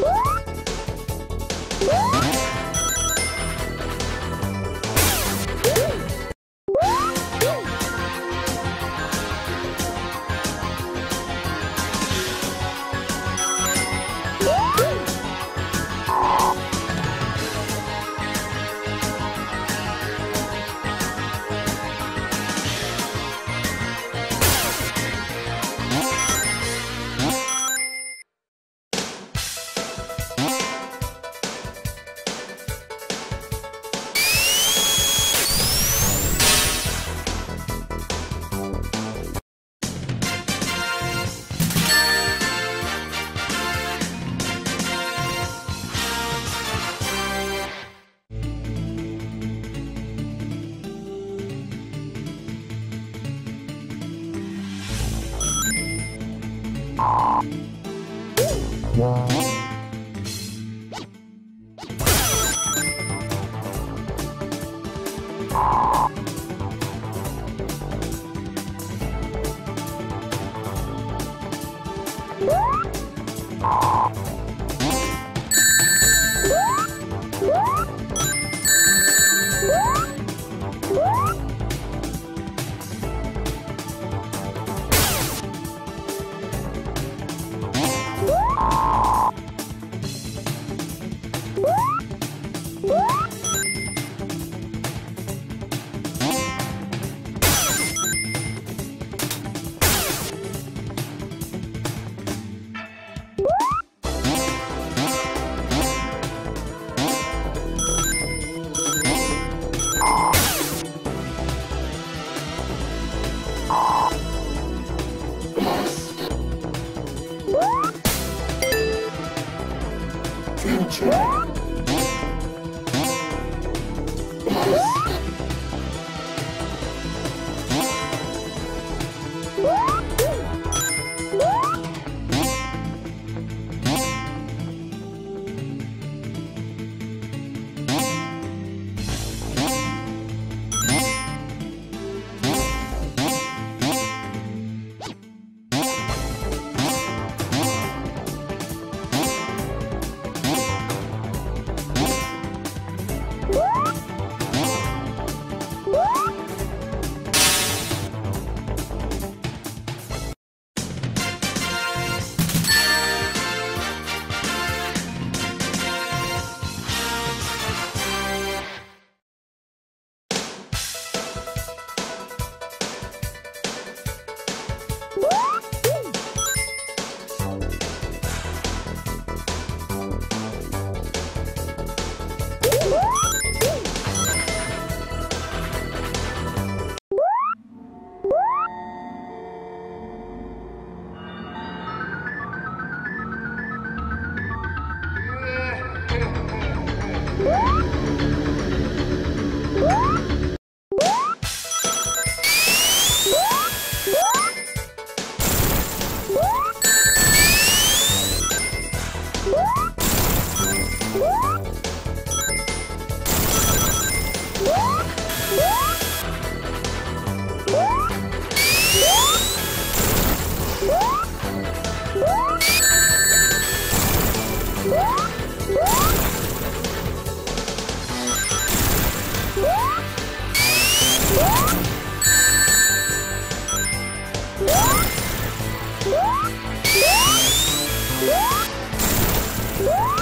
Woo! you Woo!